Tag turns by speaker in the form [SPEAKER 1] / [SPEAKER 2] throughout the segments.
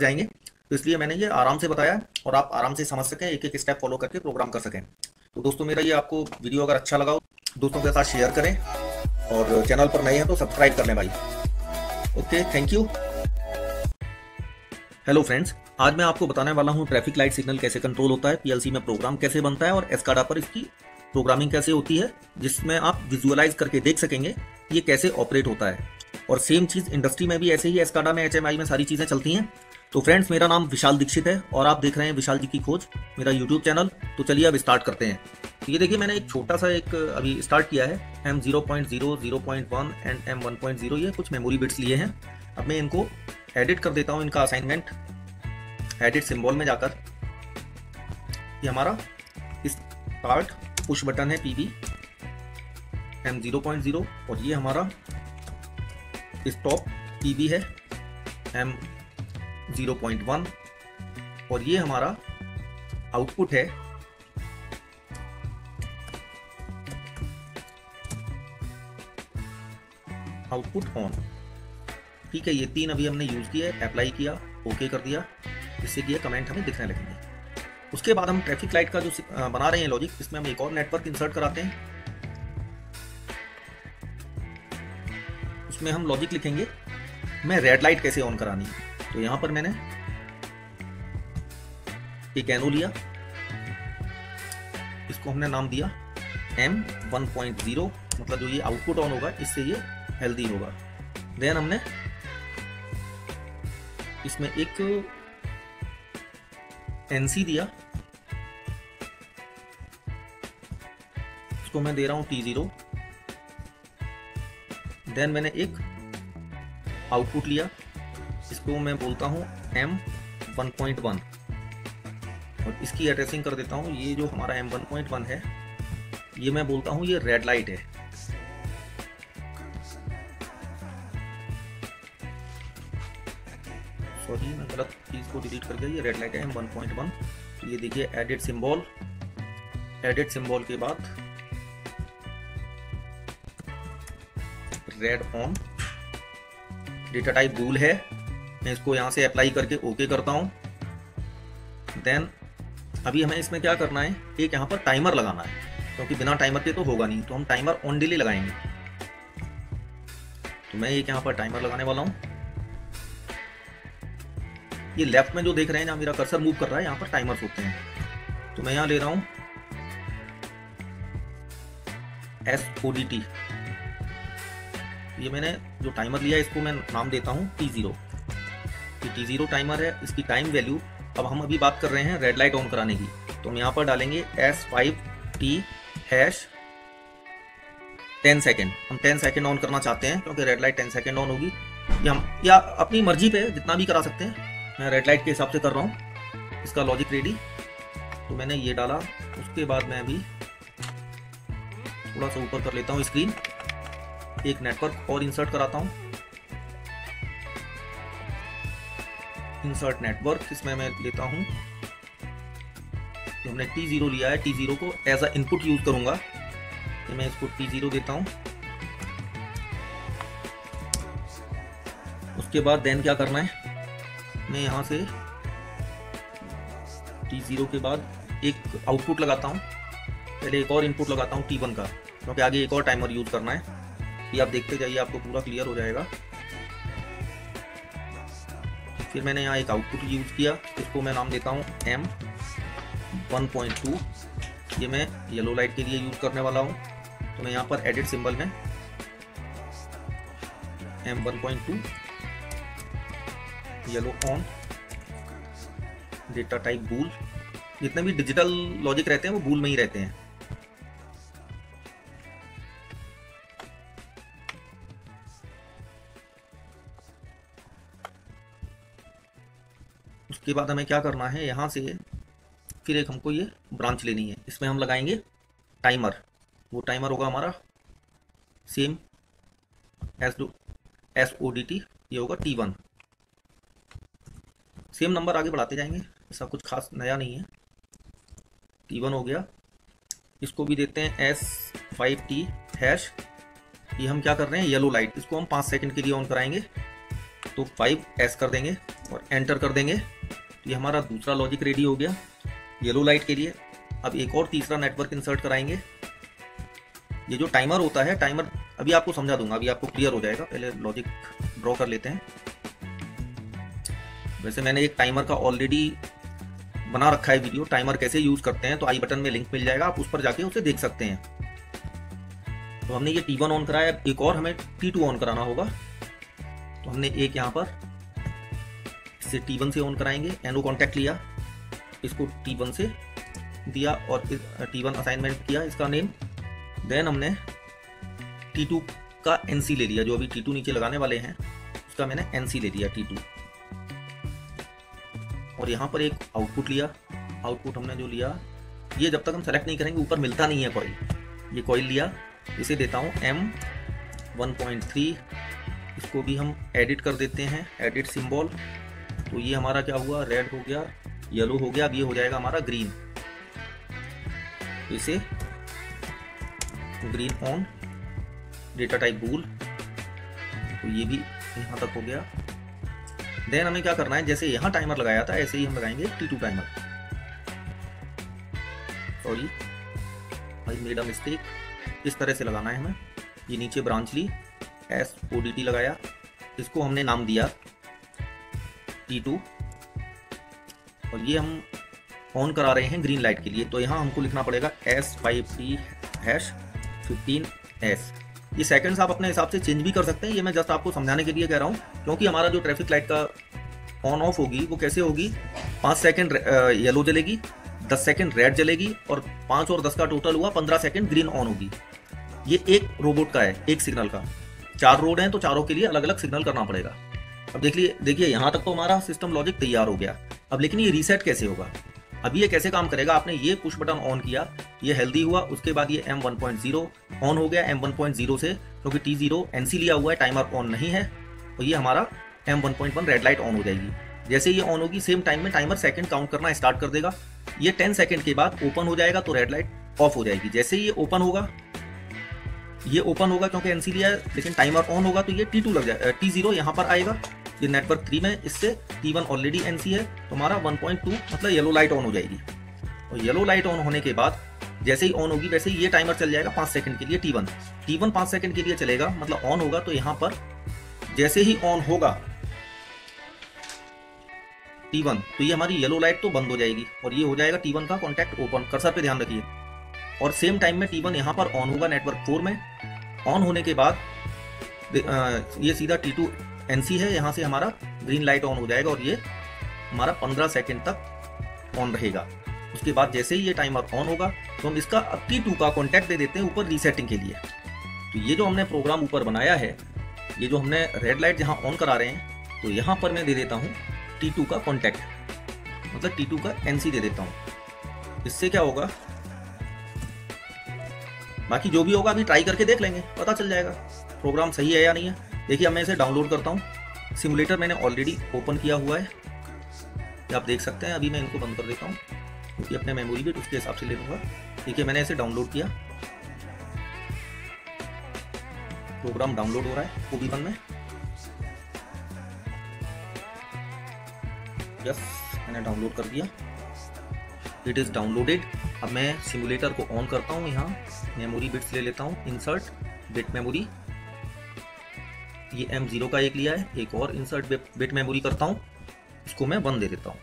[SPEAKER 1] जाएँगे। तो इसलिए मैंने ये आराम से बताया और आप आराम से समझ सकें एक एक स्टेप फॉलो करके प्रोग्राम कर सकें। तो दोस्तों, मेरा ये आपको वीडियो अगर अच्छा लगा हो, दोस्तों के साथ शेयर करें और चैनल पर नए हैं तो सब्सक्राइब कर लें भाई। Okay thank you hello friends आज मैं आपको बताने वाला हूँ ट्रैफ़िक लाइट सिग्नल कैसे कंट्रोल होता है पीएलसी में प्रोग्राम कैसे बनता है और एस्काडा पर इसकी प्रोग्रामिंग कैसे होती है, जिसमें आप विजुअलाइज करके देख सकेंगे ये कैसे ऑपरेट होता है। और सेम चीज़ इंडस्ट्री में भी ऐसे ही एस्काडा में एच में सारी चीज़ें चलती हैं। तो फ्रेंड्स मेरा नाम विशाल दीक्षित है और आप देख रहे हैं विशाल जी की खोज, मेरा यूट्यूब चैनल तो चलिए अब स्टार्ट करते हैं। तो ये देखिए, मैंने एक छोटा सा एक, अभी स्टार्ट किया है। M zero point zero zero point one and M one point zero ये कुछ मेमोरी बिट्स लिए हैं। अब मैं इनको एडिट कर देता हूँ, इनका असाइनमेंट एडिट सिम्बॉल में जाकर। ये हमारा स्टार्ट पुश बटन है PB M zero point zero और ये हमारा स्टॉप पीबी है। एम 0.1 और ये हमारा आउटपुट है। Output on. ठीक है, ये तीन अभी हमने यूज़ किया अप्लाई किया ओके कर दिया। इससे कि कमेंट हमें दिखने लगेंगे। उसके बाद हम ट्रैफ़िक लाइट का जो बना रहे हैं लॉजिक इसमें हम एक और नेटवर्क इंसर्ट कराते हैं। उसमें हम लॉजिक लिखेंगे, मैं रेड लाइट कैसे ऑन करानी है? तो यहाँ पर मैंने एक एनो लिया। इसको हमने नाम दिया एम वन पॉइंट ज़ीरो मतलब जो ये आउटपुट ऑन होगा, इससे ये हेल्दी होगा। देन हमने इसमें एक एनसी दिया। इसको मैं दे रहा हूँ टी ज़ीरो देन मैंने एक आउटपुट लिया। इसको मैं बोलता हूँ एम वन पॉइंट वन और इसकी एड्रेसिंग कर देता हूँ। ये जो हमारा एम वन पॉइंट वन है, ये मैं बोलता हूँ ये रेड लाइट है। सॉरी मैं गलत चीज़ को डिलीट कर दिया। ये रेड लाइट है एम वन पॉइंट वन ये देखिए एडिट सिंबल एडिट सिंबल के बाद red on data type bool है। मैं इसको यहाँ से अप्लाई करके ओके करता हूँ। देन अभी हमें इसमें क्या करना है? एक यहाँ पर टाइमर लगाना है, क्योंकि बिना टाइमर के तो होगा नहीं तो हम टाइमर ऑन डिले लगाएँगे। तो मैं एक यहाँ पर टाइमर लगाने वाला हूँ। ये लेफ़्ट में जो देख रहे हैं, जहाँ मेरा कर्सर मूव कर रहा है, यहाँ पर टाइमर्स होते हैं। तो मैं यहाँ ले रहा हूँ। एस ओ डी टी ये मैंने जो टाइमर लिया है, इसको मैं नाम देता हूँ T zero T zero timer है, इसकी टाइम वैल्यू अब हम अभी बात कर रहे हैं रेड लाइट ऑन कराने की। तो हम यहाँ पर डालेंगे S five T hash ten second हम टेन सेकेंड ऑन करना चाहते हैं, क्योंकि red light ten second on होगी। या हम, या अपनी मर्ज़ी पे जितना भी करा सकते हैं। मैं रेड लाइट के हिसाब से कर रहा हूँ। इसका लॉजिक रेडी तो मैंने ये डाला, उसके बाद मैं अभी थोड़ा सा ऊपर कर लेता हूँ स्क्रीन एक नेटवर्क और इंसर्ट कराता हूँ। इंसर्ट नेटवर्क इसमें मैं लेता हूँ। हमने टी ज़ीरो लिया है टी ज़ीरो को एज अ इनपुट यूज़ करूँगा। तो मैं इसको टी ज़ीरो देता हूँ। उसके बाद देन क्या करना है? मैं यहाँ से टी ज़ीरो के बाद एक आउटपुट लगाता हूँ। पहले एक और इनपुट लगाता हूँ टी वन का, क्योंकि आगे एक और टाइमर यूज़ करना है। ये आप देखते जाइए, आपको पूरा क्लियर हो जाएगा। फिर मैंने यहाँ एक आउटपुट यूज़ किया, इसको मैं नाम देता हूँ एम वन पॉइंट टू ये मैं येलो लाइट के लिए यूज़ करने वाला हूँ। तो मैं यहाँ पर एडिट सिंबल में M one point two yellow on data type bool जितने भी डिजिटल लॉजिक रहते हैं, वो बूल में ही रहते हैं। उसके बाद हमें क्या करना है, यहाँ से फिर एक हमको ये ब्रांच लेनी है। इसमें हम लगाएँगे टाइमर वो टाइमर होगा हमारा सेम एस डो एस ओ डी टी ये होगा टी वन सेम नंबर आगे बढ़ाते जाएँगे, ऐसा कुछ खास नया नहीं है। टी वन हो गया। इसको भी देते हैं एस फाइव टी हैश ये हम क्या कर रहे हैं येलो लाइट इसको हम पाँच सेकंड के लिए ऑन कराएँगे। तो फाइव एस कर देंगे और एंटर कर देंगे। ये हमारा दूसरा लॉजिक रेडी हो गया येलो लाइट के लिए। अब एक और तीसरा नेटवर्क इंसर्ट कराएँगे। ये जो टाइमर होता है टाइमर अभी आपको समझा दूँगा, अभी आपको क्लियर हो जाएगा। पहले लॉजिक ड्रॉ कर लेते हैं। वैसे मैंने एक टाइमर का ऑलरेडी बना रखा है वीडियो टाइमर कैसे यूज़ करते हैं तो आई बटन में लिंक मिल जाएगा। आप उस पर जाके उसे देख सकते हैं। तो हमने ये T1 ऑन कराया। एक और हमें T2 ऑन कराना होगा। तो हमने एक यहाँ पर इसे T1 से ऑन कराएँगे। एनो कॉन्टैक्ट लिया। इसको T1 से दिया और T1 असाइनमेंट किया इसका नेम देन हमने T2 का NC ले लिया, जो अभी T2 नीचे लगाने वाले हैं। उसका मैंने NC ले लिया T2 और यहाँ पर एक आउटपुट लिया। आउटपुट हमने जो लिया, ये जब तक हम सेलेक्ट नहीं करेंगे, ऊपर मिलता नहीं है कॉइल ये कॉइल लिया। इसे देता हूँ एम 1.3 इसको भी हम एडिट कर देते हैं। एडिट सिंबल तो ये हमारा क्या हुआ? रेड हो गया येलो हो गया, अब ये हो जाएगा हमारा ग्रीन इसे green on data type bool तो ये भी यहाँ तक हो गया. देन हमें क्या करना है? जैसे यहाँ टाइमर लगाया था, ऐसे ही हम लगाएँगे T two timer sorry I made a mistake इस तरह से लगाना है हमें. ये नीचे ब्रांच ली. एस ओ डी टी लगाया. इसको हमने नाम दिया. टी टू और ये हम ऑन करा रहे हैं ग्रीन लाइट के लिए। तो यहाँ हमको लिखना पड़ेगा S five T hash fifteen S ये सेकंड्स आप अपने हिसाब से चेंज भी कर सकते हैं। ये मैं जस्ट आपको समझाने के लिए कह रहा हूँ। क्योंकि हमारा जो ट्रैफ़िक लाइट का ऑन ऑफ़ होगी, वो कैसे होगी? पाँच सेकेंड येलो जलेगी, दस सेकेंड रेड जलेगी और पाँच और दस का टोटल हुआ पंद्रह सेकेंड ग्रीन ऑन होगी। ये एक रोबोट का है, एक सिग्नल का। चार रोड हैं तो चारों के लिए अलग अलग सिग्नल करना पड़ेगा। अब देखिए देखिए, यहाँ तक तो हमारा सिस्टम लॉजिक तैयार हो गया। अब लेकिन ये रीसेट कैसे होगा? अब ये कैसे काम करेगा? आपने ये पुश बटन ऑन किया, ये हेल्दी हुआ, उसके बाद ये एम 1.0 ऑन हो गया एम 1.0 से, क्योंकि टी ज़ीरो एनसी लिया हुआ है टाइमर ऑन नहीं है तो ये हमारा एम 1.1 रेड लाइट ऑन हो जाएगी। जैसे ये ऑन होगी सेम टाइम में टाइमर सेकंड काउंट करना स्टार्ट कर देगा। ये 10 सेकंड के बाद ओपन हो जाएगा तो रेड लाइट ऑफ़ हो जाएगी। जैसे ये ओपन होगा, ये ओपन होगा क्योंकि एनसी लिया है, लेकिन टाइमर ऑन होगा तो ये टी टू लग जाए टी ज़ीरो यहाँ पर आएगा। ये नेटवर्क थ्री में इससे टी वन ऑलरेडी एनसी है तो हमारा 1.2 मतलब येलो लाइट ऑन हो जाएगी। और येलो लाइट ऑन होने के बाद, जैसे ही ऑन होगी, वैसे ही ये टाइमर चल जाएगा पाँच सेकंड के लिए टी वन टी वन पाँच सेकंड के लिए चलेगा मतलब ऑन होगा तो यहाँ पर जैसे ही ऑन होगा टी वन तो ये हमारी येलो लाइट तो बंद हो जाएगी। और ये हो जाएगा टी वन का कॉन्टैक्ट ओपन कर्सर पे ध्यान रखिए। और सेम टाइम में टी वन यहाँ पर ऑन होगा नेटवर्क फोर में। ऑन होने के बाद ये सीधा टी टू एन सी है, यहाँ से हमारा ग्रीन लाइट ऑन हो जाएगा और ये हमारा पंद्रह सेकेंड तक ऑन रहेगा। उसके बाद जैसे ही ये टाइमर ऑन होगा तो हम इसका टी टू का कॉन्टैक्ट दे देते हैं ऊपर रीसेटिंग के लिए। तो ये जो हमने प्रोग्राम ऊपर बनाया है, ये जो हमने रेड लाइट जहाँ ऑन करा रहे हैं तो यहाँ पर मैं दे देता हूँ टी टू का कॉन्टैक्ट मतलब टी टू का एन सी दे देता हूँ। इससे क्या होगा? बाकी जो भी होगा अभी ट्राई करके देख लेंगे, पता चल जाएगा। प्रोग्राम सही है या नहीं है। देखिए, अब मैं इसे डाउनलोड करता हूँ। सिमुलेटर मैंने ऑलरेडी ओपन किया हुआ है। आप देख सकते हैं। अभी मैं इनको बंद कर देता हूँ, क्योंकि अपने मेमोरी भी उसके हिसाब से ले लूँगा। देखिए, मैंने इसे डाउनलोड किया। प्रोग्राम डाउनलोड हो रहा है, वो भी बंद में यस मैंने डाउनलोड कर दिया। इट इज़ डाउनलोडेड अब मैं सिमुलेटर को ऑन करता हूँ यहाँ। मेमोरी बिट्स ले लेता हूँ। इंसर्ट बिट मेमोरी ये एम ज़ीरो का एक लिया है, एक और इंसर्ट बिट मेमोरी करता हूँ इसको मैं वन दे देता हूँ।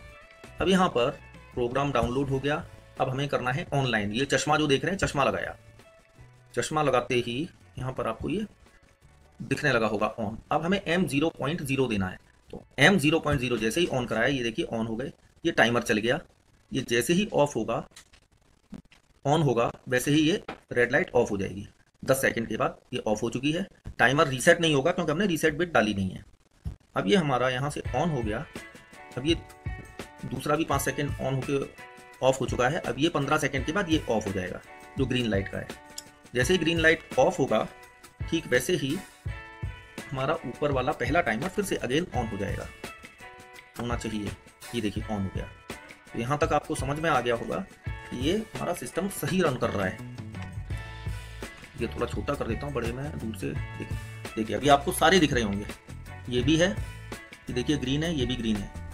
[SPEAKER 1] अब यहाँ पर प्रोग्राम डाउनलोड हो गया, अब हमें करना है ऑनलाइन ये चश्मा जो देख रहे हैं, चश्मा लगाया। चश्मा लगाते ही यहाँ पर आपको ये दिखने लगा होगा ऑन अब हमें एम ज़ीरो पॉइंट ज़ीरो देना है। तो एम ज़ीरो पॉइंट ज़ीरो जैसे ही ऑन कराया, ये देखिए ऑन हो गए। ये टाइमर चल गया। ये जैसे ही ऑफ़ होगा ऑन होगा, वैसे ही ये रेड लाइट ऑफ़ हो जाएगी। दस सेकंड के बाद ये ऑफ़ हो चुकी है। टाइमर रीसेट नहीं होगा क्योंकि हमने रीसेट बिट डाली नहीं है। अब ये हमारा यहाँ से ऑन हो गया। अब ये दूसरा भी पाँच सेकेंड ऑन होकर ऑफ़ हो चुका है। अब ये पंद्रह सेकेंड के बाद ये ऑफ़ हो जाएगा, जो ग्रीन लाइट का है। जैसे ही ग्रीन लाइट ऑफ़ होगा, ठीक वैसे ही हमारा ऊपर वाला पहला टाइमर फिर से अगेन ऑन हो जाएगा। होना चाहिए। ये देखिए ऑन हो गया। तो यहाँ तक आपको समझ में आ गया होगा कि ये हमारा सिस्टम सही रन कर रहा है। ये थोड़ा छोटा कर देता हूँ, बड़े में, दूर से देखिए देखिए, अभी आपको सारे दिख रहे होंगे। ये भी है, ये देखिए ग्रीन है, ये भी ग्रीन है।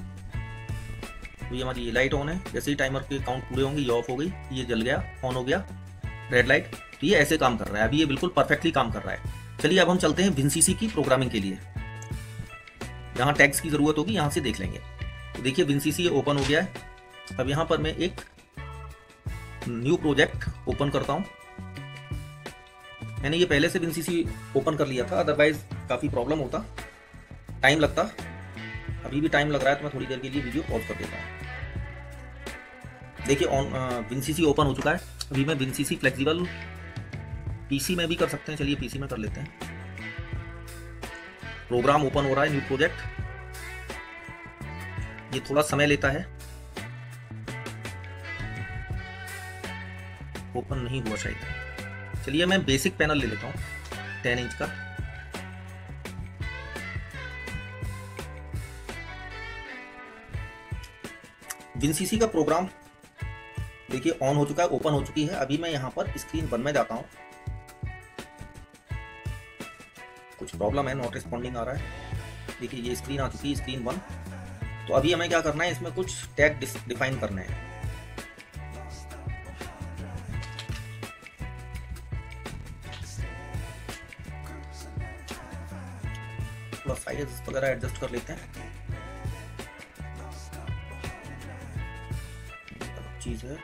[SPEAKER 1] तो ये हमारी ये लाइट ऑन है, जैसे ही टाइमर के काउंट पूरे होंगे, ये ऑफ़ हो गई, ये जल गया ऑन हो गया रेड लाइट तो ये ऐसे काम कर रहा है। अभी ये बिल्कुल परफेक्टली काम कर रहा है। चलिए, अब हम चलते हैं विनसीसी की प्रोग्रामिंग के लिए। यहाँ टैग्स की ज़रूरत होगी, यहाँ से देख लेंगे। तो देखिए विनसीसी ओपन हो गया है। अब यहाँ पर मैं एक न्यू प्रोजेक्ट ओपन करता हूँ। मैंने ये पहले से विनसीसी ओपन कर लिया था अदरवाइज़ काफ़ी प्रॉब्लम होता। टाइम लगता। अभी भी टाइम लग रहा है तो मैं थोड़ी देर के लिए वीडियो पॉज कर देता हूँ। देखिए ऑन विनसीसी ओपन हो चुका है। अभी मैं विनसीसी फ्लेक्सिबल पीसी में भी कर सकते हैं। चलिए पीसी में कर लेते हैं। प्रोग्राम ओपन हो रहा है न्यू प्रोजेक्ट ये थोड़ा समय लेता है। ओपन नहीं हुआ शायद। चलिए मैं बेसिक पैनल ले लेता हूँ टेन इंच का। विनसीसी का प्रोग्राम देखिए ऑन हो चुका है ओपन हो चुकी है। अभी मैं यहाँ पर स्क्रीन वन में जाता हूँ। कुछ प्रॉब्लम है नॉट रिस्पॉन्डिंग आ रहा है। देखिए ये स्क्रीन आ चुकी है स्क्रीन वन तो अभी हमें क्या करना है, इसमें कुछ टैग डिफाइन करने हैं। थोड़ा साइज़ वगैरह एडजस्ट कर लेते हैं। चीज़ है।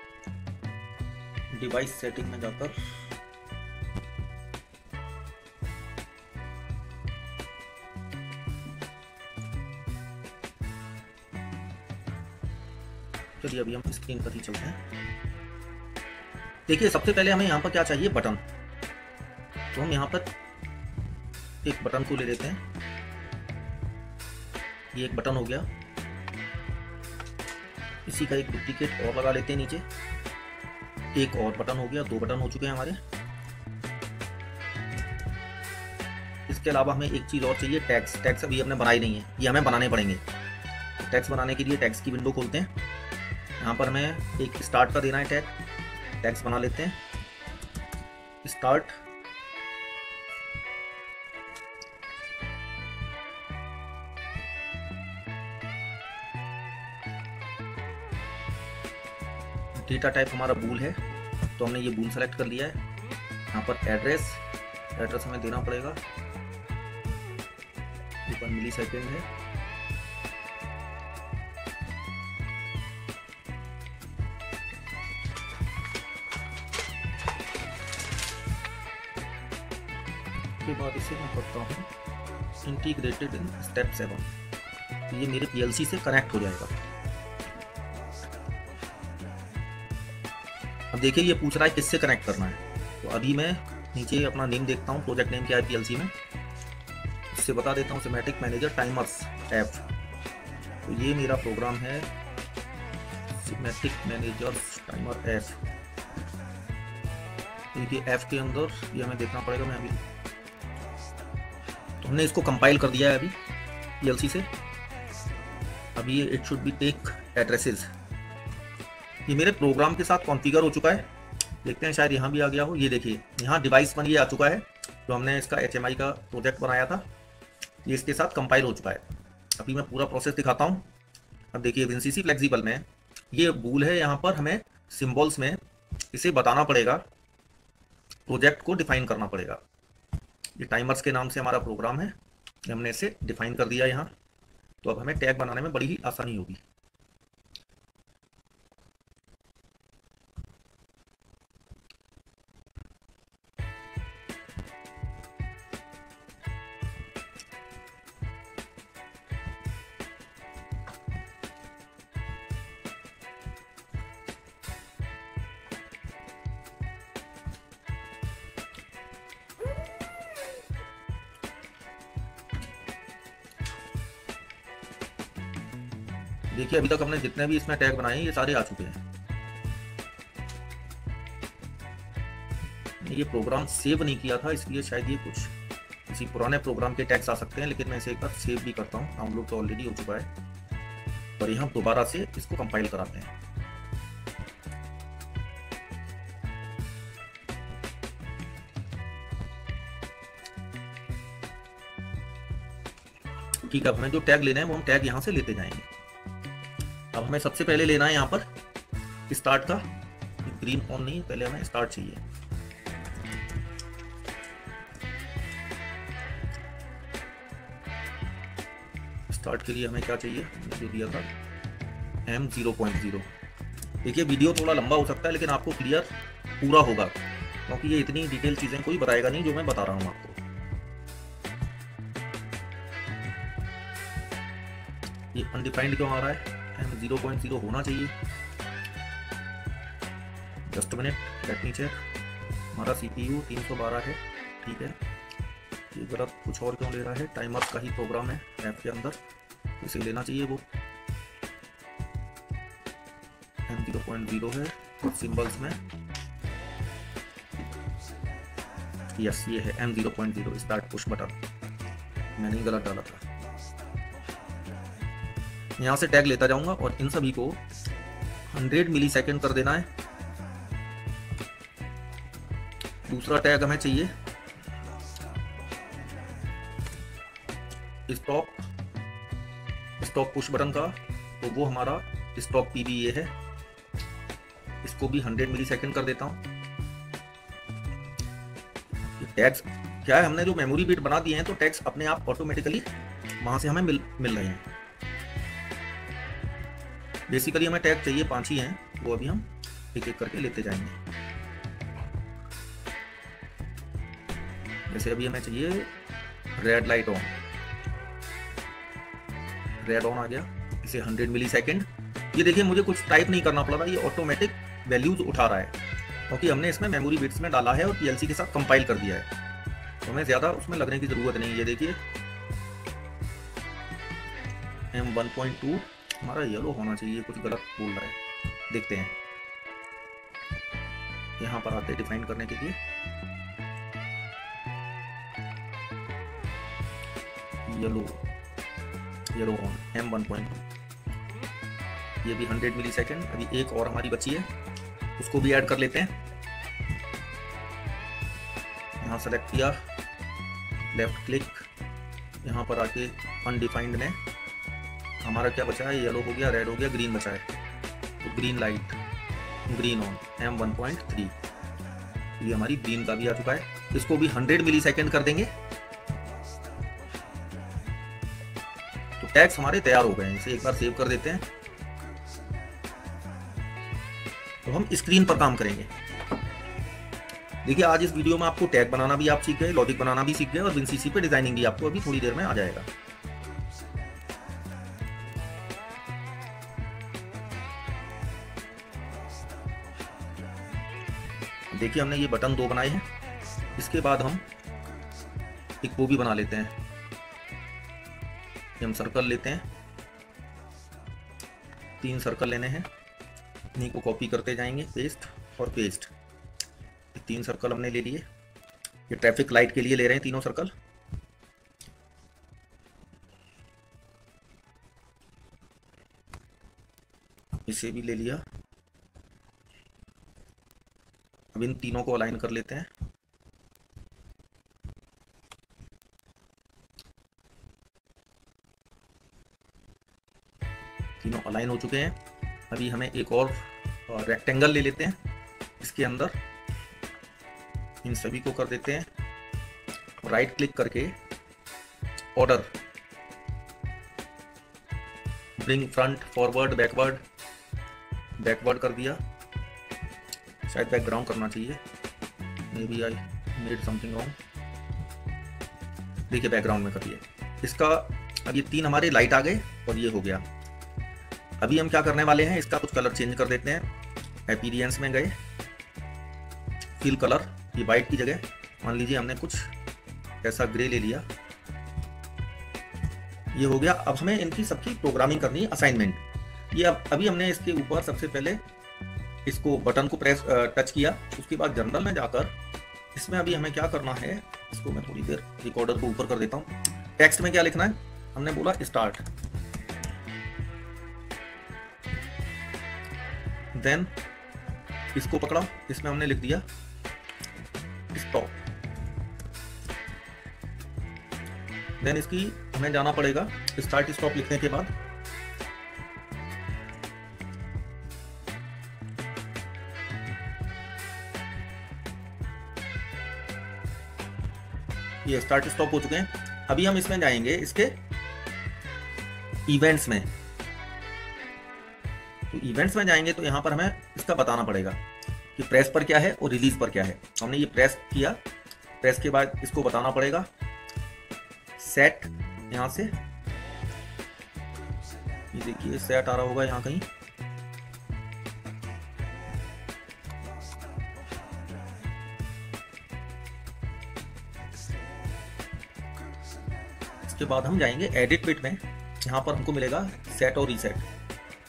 [SPEAKER 1] डिवाइस सेटिंग में जाकर। चलिए अभी हम स्क्रीन पर ही चलते हैं। देखिए, सबसे पहले हमें यहाँ पर क्या चाहिए? बटन तो हम यहाँ पर एक बटन को ले लेते हैं। ये एक बटन हो गया। इसी का एक डुप्लीकेट और लगा लेते हैं नीचे। एक और बटन हो गया, दो बटन हो चुके हैं हमारे। इसके अलावा हमें एक चीज़ और चाहिए टैक्स टैक्स अभी हमने बनाई नहीं है, ये हमें बनाने पड़ेंगे। टैक्स बनाने के लिए टैक्स की विंडो खोलते हैं। यहाँ पर हमें एक स्टार्ट का देना है टैग टैक्स बना लेते हैं। स्टार्ट डेटा टाइप हमारा बूल है। तो हमने ये बूल सेलेक्ट कर लिया है। यहाँ पर एड्रेस एड्रेस हमें देना पड़ेगा। वन मिली सेकेंड है। के बाद इसे मैं करता हूँ। इंटीग्रेटेड इन स्टेप सेवन ये मेरे पीएलसी से कनेक्ट हो जाएगा। देखिए, ये पूछ रहा है किससे कनेक्ट करना है। तो अभी मैं नीचे अपना नेम देखता हूँ प्रोजेक्ट नेम क्या है पीएलसी में। इससे बता देता हूँ सिमेटिक मैनेजर टाइमर्स ऐप तो ये मेरा प्रोग्राम है सिमेटिक मैनेजर टाइमर ऐप देखिए ऐप के अंदर ये हमें देखना पड़ेगा, मैं अभी तो हमने इसको कंपाइल कर दिया है अभी पीएलसी से। अभी it should be take addresses ये मेरे प्रोग्राम के साथ कॉन्फ़िगर हो चुका है। देखते हैं, शायद यहाँ भी आ गया हो। ये देखिए, यहाँ डिवाइस वन ये आ चुका है, जो हमने इसका एचएमआई का प्रोजेक्ट बनाया था। ये इसके साथ कंपाइल हो चुका है। अभी मैं पूरा प्रोसेस दिखाता हूँ। अब देखिए विनसीसी फ्लेक्सिबल में ये भूल है यहाँ पर हमें सिम्बल्स में इसे बताना पड़ेगा। प्रोजेक्ट को डिफाइन करना पड़ेगा। ये टाइमर्स के नाम से हमारा प्रोग्राम है। हमने इसे डिफाइन कर दिया यहाँ। तो अब हमें टैग बनाने में बड़ी ही आसानी होगी। अभी तक हमने जितने भी इसमें टैग बनाए हैं, ये सारे आ चुके हैं। ये प्रोग्राम सेव नहीं किया था, इसलिए शायद ये कुछ किसी पुराने प्रोग्राम के टैक्स आ सकते हैं, लेकिन मैं इसे एक बार सेव भी करता हूँ। डाउनलोड तो ऑलरेडी हो चुका है। और यहाँ दोबारा से इसको कंपाइल कराते हैं। ठीक है हमें जो टैग लेना है, वो हम टैग यहाँ से लेते जाएँगे। अब हमें सबसे पहले लेना है यहाँ पर स्टार्ट का। ग्रीन ऑन नहीं, पहले हमें स्टार्ट चाहिए। स्टार्ट के लिए हमें क्या चाहिए? जो दिया था एम ज़ीरो पॉइंट ज़ीरो देखिए वीडियो थोड़ा लंबा हो सकता है, लेकिन आपको क्लियर पूरा होगा, क्योंकि ये इतनी डिटेल चीज़ें कोई बताएगा नहीं, जो मैं बता रहा हूँ आपको। ये अनडिफाइंड क्यों आ रहा है? एम ज़ीरो पॉइंट ज़ीरो होना चाहिए। Just minute let me check हमारा सी पी यू तीन सौ बारह है, ठीक है? ये गलत कुछ और क्यों ले रहा है? टाइमर का ही प्रोग्राम है ऐप के अंदर। इसे लेना चाहिए वो। एम ज़ीरो पॉइंट ज़ीरो है सिंबल्स में। यस ये है M zero point zero start push button मैंने गलत डाला था। यहाँ से टैग लेता जाऊँगा और इन सभी को 100 मिली सेकेंड कर देना है। दूसरा टैग हमें चाहिए। स्टॉप स्टॉप पुश बटन का तो वो हमारा स्टॉप पी ये है। इसको भी 100 मिली सेकेंड कर देता हूँ। टैग्स क्या है, हमने जो मेमोरी बिट बना दिए हैं तो टैग्स अपने आप ऑटोमेटिकली वहाँ से हमें मिल मिल रहे हैं। बेसिकली हमें टैग चाहिए, पाँच ही हैं, वो अभी हम एक एक करके लेते जाएँगे। जैसे अभी हमें चाहिए red light on red on आ गया, इसे 100 मिली सेकेंड ये देखिए, मुझे कुछ टाइप नहीं करना पड़ रहा, ये ऑटोमेटिक वैल्यूज़ उठा रहा है। क्योंकि हमने इसमें मेमोरी बिट्स में डाला है और पीएलसी के साथ कंपाइल कर दिया है। तो हमें ज़्यादा उसमें लगने की ज़रूरत नहीं है। देखिए एम वन पॉइंट टू हमारा येलो होना चाहिए, कुछ गलत बोल रहा है। देखते हैं। यहाँ पर आते डिफाइन करने के लिए। Yellow yellow on M one point ये भी हंड्रेड मिली सेकेंड अभी एक और हमारी बची है। उसको भी ऐड कर लेते हैं। यहाँ सेलेक्ट किया। लेफ़्ट क्लिक यहाँ पर आके अनडिफाइंड में। हमारा क्या बचा है? येलो हो गया रेड हो गया ग्रीन बचा है। तो green light green on M one point three ये हमारी ग्रीन का भी आ चुका है। इसको भी हंड्रेड मिली सेकेंड कर देंगे। तो टैक्स हमारे तैयार हो गए हैं। इसे एक बार सेव कर देते हैं। तो हम स्क्रीन पर काम करेंगे। देखिए, आज इस वीडियो में आपको टैग बनाना भी आप सीख गए लॉजिक बनाना भी सीख गए और विनसीसी पे डिज़ाइनिंग भी आपको अभी थोड़ी देर में आ जाएगा। देखिए हमने ये बटन दो बनाए हैं। इसके बाद हम एक वो भी बना लेते हैं। हम सर्कल लेते हैं। तीन सर्कल लेने हैं। इन्हीं को कॉपी करते जाएँगे। पेस्ट और पेस्ट। तीन सर्कल हमने ले लिए। ये ट्रैफ़िक लाइट के लिए ले रहे हैं तीनों सर्कल। इसे भी ले लिया। अब इन तीनों को अलाइन कर लेते हैं। तीनों अलाइन हो चुके हैं। अभी हमें एक और रेक्टेंगल ले लेते हैं इसके अंदर। इन सभी को कर देते हैं। राइट क्लिक करके order bring front forward backward backward कर दिया। शायद बैकग्राउंड करना चाहिए। Maybe I made something wrong देखिए बैकग्राउंड में करिए। इसका, अब ये तीन हमारे लाइट आ गए और ये हो गया। अभी हम क्या करने वाले हैं, इसका कुछ कलर चेंज कर देते हैं। एपीरियंस में गए। फिल कलर ये वाइट की जगह। मान लीजिए हमने कुछ ऐसा ग्रे ले लिया। ये हो गया। अब हमें इनकी सबकी प्रोग्रामिंग करनी है असाइनमेंट ये अब, अभी हमने इसके ऊपर सबसे पहले इसको बटन को प्रेस टच किया, उसके बाद जनरल में जाकर इसमें अभी हमें क्या करना है, इसको मैं थोड़ी देर रिकॉर्डर को ऊपर कर देता हूँ। टेक्स्ट में क्या लिखना है? हमने बोला स्टार्ट देन इसको पकड़ा, इसमें हमने लिख दिया स्टॉप देन इसकी हमें जाना पड़ेगा स्टार्ट स्टॉप लिखने के बाद। ये स्टार्ट स्टॉप हो चुके हैं। अभी हम इसमें जाएँगे, इसके इवेंट्स में। तो इवेंट्स में जाएँगे तो यहाँ पर हमें इसका बताना पड़ेगा कि प्रेस पर क्या है और रिलीज़ पर क्या है। हमने ये प्रेस किया प्रेस के बाद इसको बताना पड़ेगा। सेट यहाँ से। ये देखिए सेट आ रहा होगा यहाँ कहीं। बाद हम जाएँगे एडिट बिट में। यहाँ पर हमको मिलेगा सेट और रीसेट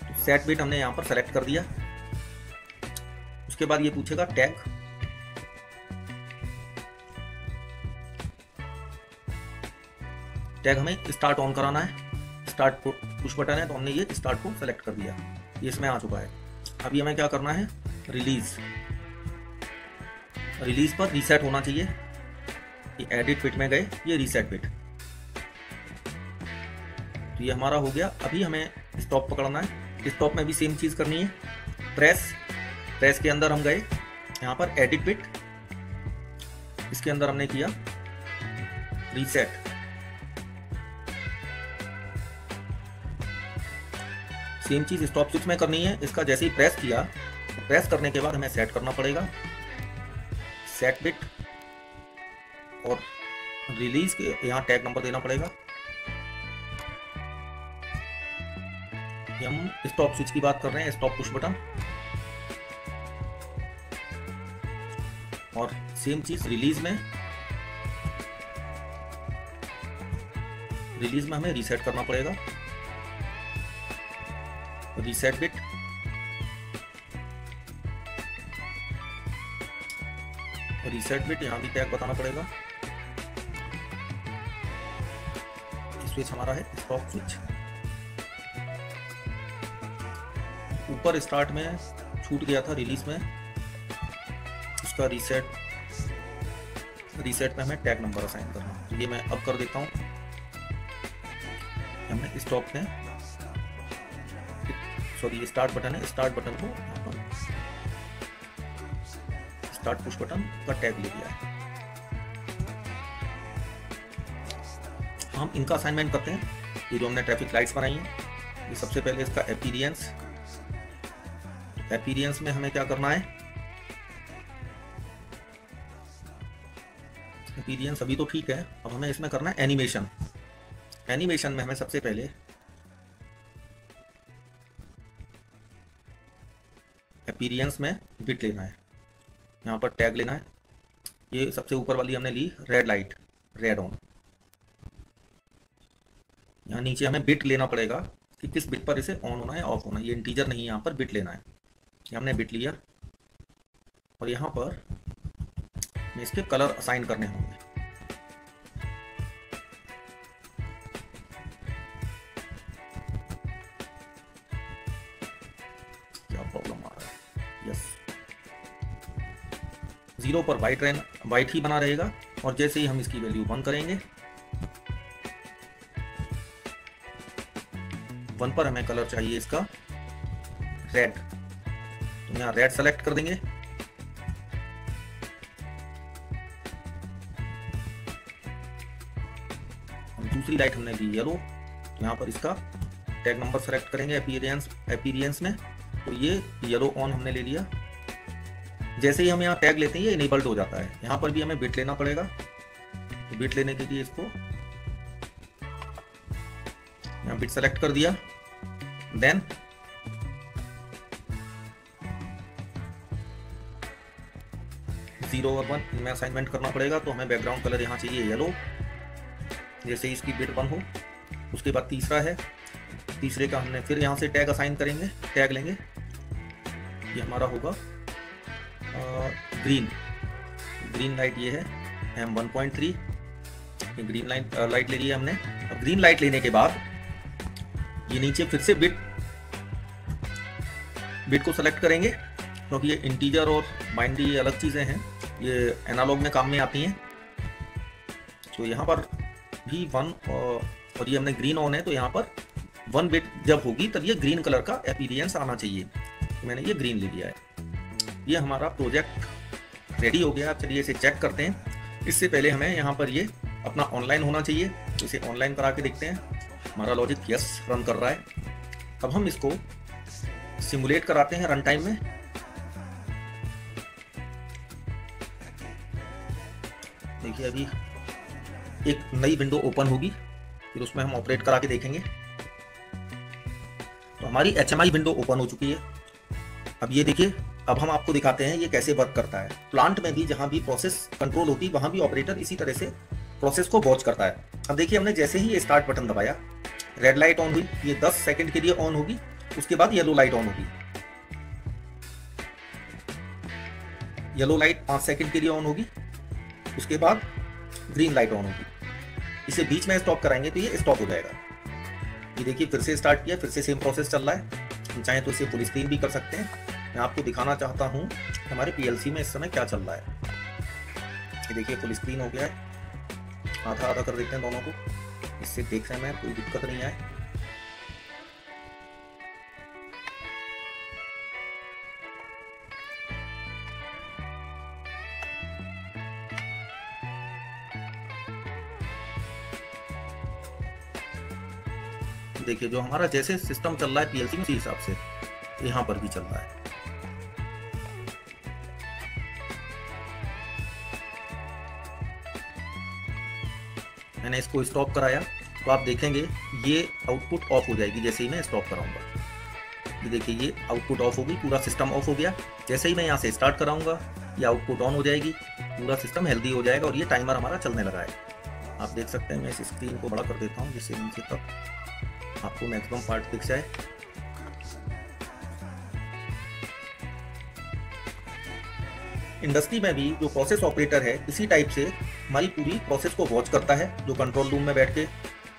[SPEAKER 1] तो सेट बिट हमने यहाँ पर सेलेक्ट कर दिया। उसके बाद ये पूछेगा टैग टैग हमें स्टार्ट ऑन कराना है। स्टार्ट पुश बटन है तो हमने ये स्टार्ट को सेलेक्ट कर दिया। ये इसमें आ चुका है। अभी हमें क्या करना है? रिलीज़ रिलीज़ पर रीसेट होना चाहिए। ये एडिट बिट में गए। ये रीसेट बिट तो ये हमारा हो गया। अभी हमें स्टॉप पकड़ना है। स्टॉप में भी सेम चीज़ करनी है। प्रेस प्रेस के अंदर हम गए। यहाँ पर एडिट बिट इसके अंदर हमने किया। रीसेट सेम चीज़ स्टॉप स्विच में करनी है। इसका जैसे ही प्रेस किया प्रेस करने के बाद हमें सेट करना पड़ेगा। सेट बिट और रिलीज़ के यहाँ टैग नंबर देना पड़ेगा। हम स्टॉप स्विच की बात कर रहे हैं स्टॉप पुश बटन और सेम चीज़ रिलीज़ में। रिलीज़ में हमें रीसेट करना पड़ेगा। रीसेट बिट रीसेट बिट यहाँ भी टैग बताना पड़ेगा। स्विच हमारा है स्टॉप स्विच ऊपर स्टार्ट में छूट गया था रिलीज़ में। उसका रीसेट रीसेट में हमें टैग नंबर असाइन करना तो ये मैं अब कर देता हूँ। हमने स्टॉप में सॉरी स्टार्ट बटन है। स्टार्ट बटन को स्टार्ट पुश बटन का टैग ले लिया है। हम इनका असाइनमेंट करते हैं। ये जो हमने ट्रैफ़िक लाइट्स बनाई है, ये सबसे पहले इसका एपीरियंस एपीरियंस में हमें क्या करना है? एपीरियंस अभी तो ठीक है। अब हमें इसमें करना है एनिमेशन एनिमेशन में हमें सबसे पहले एपीरियंस में बिट लेना है। यहाँ पर टैग लेना है। ये सबसे ऊपर वाली हमने ली रेड लाइट रेड ऑन यहाँ नीचे हमें बिट लेना पड़ेगा कि किस बिट पर इसे ऑन होना है ऑफ़ होना है। ये इंटीजर नहीं यहाँ पर बिट लेना है। ये हमने बिट लिया और यहाँ पर मैं इसके कलर असाइन करने होंगे। क्या प्रॉब्लम आ रहा है? यस ज़ीरो पर वाइट रहना वाइट ही बना रहेगा और जैसे ही हम इसकी वैल्यू वन करेंगे वन पर हमें कलर चाहिए इसका रेड यहाँ रेड सेलेक्ट कर देंगे। दूसरी लाइट हमने दी येलो यहाँ पर इसका टैग नंबर सेलेक्ट करेंगे एपीरियंस एपीरियंस में। तो ये येलो ऑन हमने ले लिया। जैसे ही हम यहाँ टैग लेते हैं, ये इनेबल्ड हो जाता है। यहाँ पर भी हमें बिट लेना पड़ेगा। तो बिट लेने के लिए इसको यहाँ बिट सेलेक्ट कर दिया। देन ज़ीरो और वन में असाइनमेंट करना पड़ेगा तो हमें बैकग्राउंड कलर यहाँ चाहिए येलो जैसे इसकी बिट वन हो, उसके बाद तीसरा है। तीसरे का हमने फिर यहाँ से टैग असाइन करेंगे टैग लेंगे। ये हमारा होगा ग्रीन ग्रीन लाइट ये है M one point three green light light ले लिया हमने। अब ग्रीन लाइट लेने के बाद, ये नीचे फिर से बिट बिट को सेलेक्ट करेंगे, क्योंकि तो ये इंटीजर और बाइंडी अलग चीज़ें हैं। ये एनालॉग में काम में आती हैं। तो यहाँ पर भी वन और ये हमने ग्रीन ऑन है तो यहाँ पर वन बिट जब होगी, तब ये ग्रीन कलर का अपीरियंस आना चाहिए। तो मैंने ये ग्रीन ले लिया है। ये हमारा प्रोजेक्ट रेडी हो गया। चलिए इसे चेक करते हैं। इससे पहले हमें यहाँ पर ये अपना ऑनलाइन होना चाहिए। तो इसे ऑनलाइन करा के देखते हैं। हमारा लॉजिक यस रन कर रहा है। अब हम इसको सिमुलेट कराते हैं रन टाइम में। देखिए, अभी एक नई विंडो ओपन होगी, फिर उसमें हम ऑपरेट करा के देखेंगे। तो हमारी एच विंडो ओपन हो चुकी है। अब ये देखिए, अब हम आपको दिखाते हैं ये कैसे वर्क करता है। प्लांट में भी जहाँ भी प्रोसेस कंट्रोल होती है वहाँ भी ऑपरेटर इसी तरह से प्रोसेस को वॉच करता है। अब देखिए, हमने जैसे ही ये स्टार्ट बटन दबाया रेड लाइट ऑन हुई, ये 10 सेकंड के लिए ऑन होगी, उसके बाद येलो लाइट ऑन होगी। येलो लाइट पाँच सेकंड के लिए ऑन होगी। उसके बाद ग्रीन लाइट ऑन होगी। इसे बीच में स्टॉप कराएँगे तो ये स्टॉप हो जाएगा। ये देखिए, फिर से स्टार्ट किया, फिर से सेम प्रोसेस चल रहा है। हम चाहें तो इसे फुल स्क्रीन भी कर सकते हैं। मैं आपको दिखाना चाहता हूँ हमारे पीएलसी में इस समय क्या चल रहा है। ये देखिए फुल स्क्रीन हो गया है। आधा आधा कर देते हैं दोनों को। इससे देख रहे हैं, कोई दिक्कत नहीं आए। देखिए, जो हमारा जैसे सिस्टम चल रहा है पीएलसी उसी हिसाब से यहाँ पर भी चल रहा है। मैंने इसको स्टॉप कराया तो आप देखेंगे ये आउटपुट ऑफ़ हो जाएगी, जैसे ही मैं स्टॉप कराऊँगा। ये देखिए, ये आउटपुट ऑफ़ होगी, पूरा सिस्टम ऑफ़ हो गया। जैसे ही मैं यहाँ से स्टार्ट कराऊँगा, ये आउटपुट ऑन हो जाएगी, पूरा सिस्टम हेल्दी हो जाएगा और ये टाइमर हमारा चलने लगा है। आप देख सकते हैं, मैं इस स्क्रीन को बड़ा कर देता हूँ, जिससे नीचे तक आपको मैक्सिमम पार्ट दिख जाए इंडस्ट्री में भी जो प्रोसेस ऑपरेटर है, इसी टाइप से हमारी पूरी प्रोसेस को वॉच करता है, जो कंट्रोल रूम में बैठ के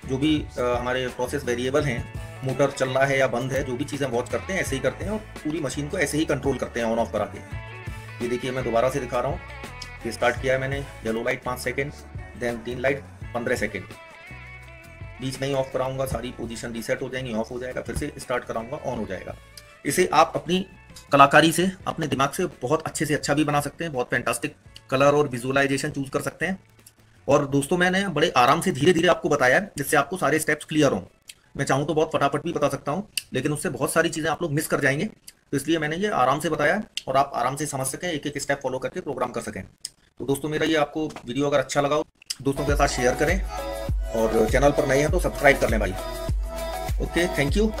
[SPEAKER 1] जो भी हमारे प्रोसेस वेरिएबल हैं मोटर चल रहा है या बंद है, जो भी चीज़ें वॉच करते हैं, ऐसे ही करते हैं और पूरी मशीन को ऐसे ही कंट्रोल करते हैं ऑन ऑफ़ करा के। ये देखिए मैं दोबारा से दिखा रहा हूँ। ये स्टार्ट किया है मैंने येलो लाइट पाँच सेकेंड देन ग्रीन लाइट पंद्रह सेकेंड बीच में ही ऑफ़ कराऊँगा, सारी पोजीशन रीसेट हो जाएँगी ऑफ़ हो जाएगा, फिर से स्टार्ट कराऊँगा ऑन हो जाएगा। इसे आप अपनी कलाकारी से, अपने दिमाग से बहुत अच्छे से अच्छा भी बना सकते हैं, बहुत फैंटास्टिक कलर और विजुअलाइजेशन चूज़ कर सकते हैं। और दोस्तों, मैंने बड़े आराम से धीरे धीरे आपको बताया है, जिससे आपको सारे स्टेप्स क्लियर हों। मैं चाहूँ तो बहुत फटाफट भी बता सकता हूँ, लेकिन उससे बहुत सारी चीज़ें आप लोग मिस कर जाएँगे। तो इसलिए मैंने ये आराम से बताया और आप आराम से समझ सकें एक एक स्टेप फॉलो करके प्रोग्राम कर सकें। तो दोस्तों, मेरा ये आपको वीडियो अगर अच्छा लगा हो, दोस्तों के साथ शेयर करें। और चैनल पर नए हैं तो सब्सक्राइब कर लें भाई ओके थैंक यू